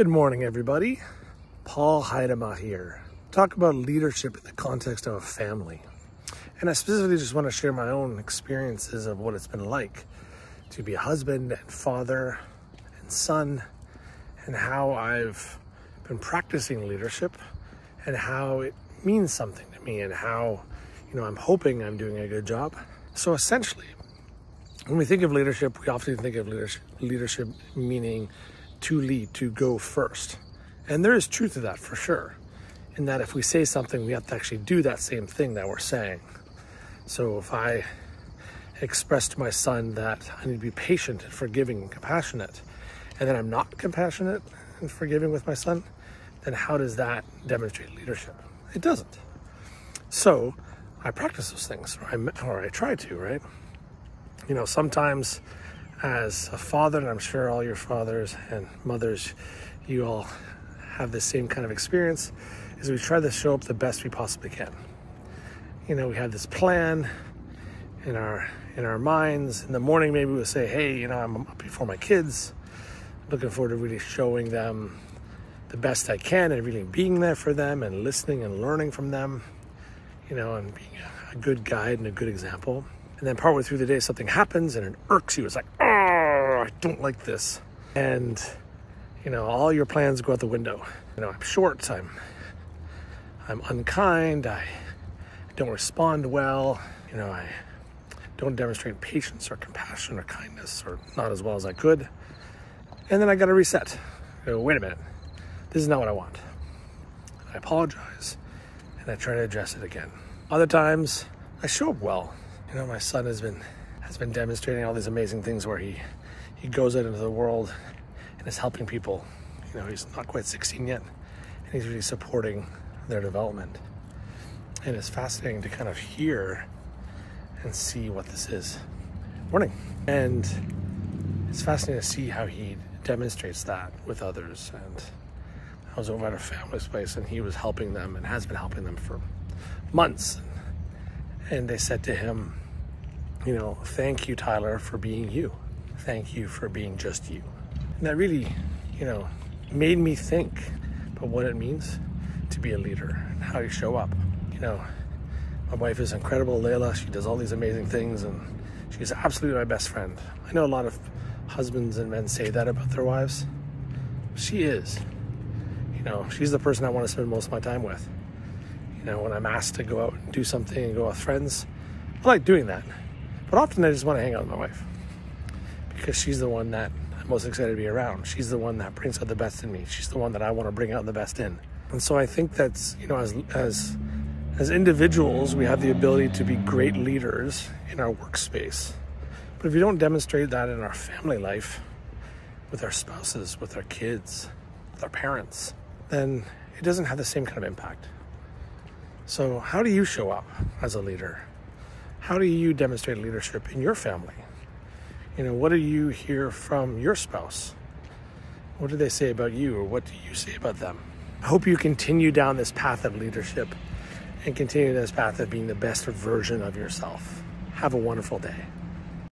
Good morning, everybody. Paul Heidema here. Talk about leadership in the context of a family. And I specifically just want to share my own experiences of what it's been like to be a husband and father and son, and how I've been practicing leadership and how it means something to me, and how, you know, I'm hoping I'm doing a good job. So essentially, when we think of leadership, we often think of leadership, leadership meaning to lead, to go first. And there is truth to that for sure. In that if we say something, we have to actually do that same thing that we're saying. So if I express to my son that I need to be patient and forgiving and compassionate, and then I'm not compassionate and forgiving with my son, then how does that demonstrate leadership? It doesn't. So I practice those things, or I, or I try to, right? You know, sometimes as a father, and I'm sure all your fathers and mothers, you all have the same kind of experience, is we try to show up the best we possibly can. You know, we have this plan in our in our minds. In the morning, maybe we'll say, "Hey, you know, I'm up before my kids. Looking forward to really showing them the best I can and really being there for them and listening and learning from them. You know, and being a good guide and a good example." And then partway through the day, something happens and it irks you. It's like, oh, I don't like this. And, you know, all your plans go out the window. You know, I'm short, I'm, I'm unkind, I don't respond well, you know, I don't demonstrate patience or compassion or kindness or not as well as I could. And then I got to reset. Go, wait a minute, this is not what I want. I apologize and I try to address it again. Other times, I show up well you know, my son has been has been demonstrating all these amazing things where he he goes out into the world and is helping people. You know, he's not quite 16 yet, and he's really supporting their development. And it's fascinating to kind of hear and see what this is. Morning. And it's fascinating to see how he demonstrates that with others. And I was over at a family's place and he was helping them and has been helping them for months. And they said to him, you know, thank you, Tyler, for being you. Thank you for being just you. And that really, you know, made me think about what it means to be a leader and how you show up. You know, my wife is incredible, Layla. She does all these amazing things and she's absolutely my best friend. I know a lot of husbands and men say that about their wives. She is. You know, she's the person I want to spend most of my time with. You know, when I'm asked to go out and do something and go with friends, I like doing that. But often I just want to hang out with my wife because she's the one that I'm most excited to be around. She's the one that brings out the best in me. She's the one that I want to bring out the best in. And so I think that's, you know, as, as, as individuals, we have the ability to be great leaders in our workspace. But if you don't demonstrate that in our family life, with our spouses, with our kids, with our parents, then it doesn't have the same kind of impact. So, how do you show up as a leader? How do you demonstrate leadership in your family? You know, what do you hear from your spouse? What do they say about you, or what do you say about them? I hope you continue down this path of leadership and continue this path of being the best version of yourself. Have a wonderful day.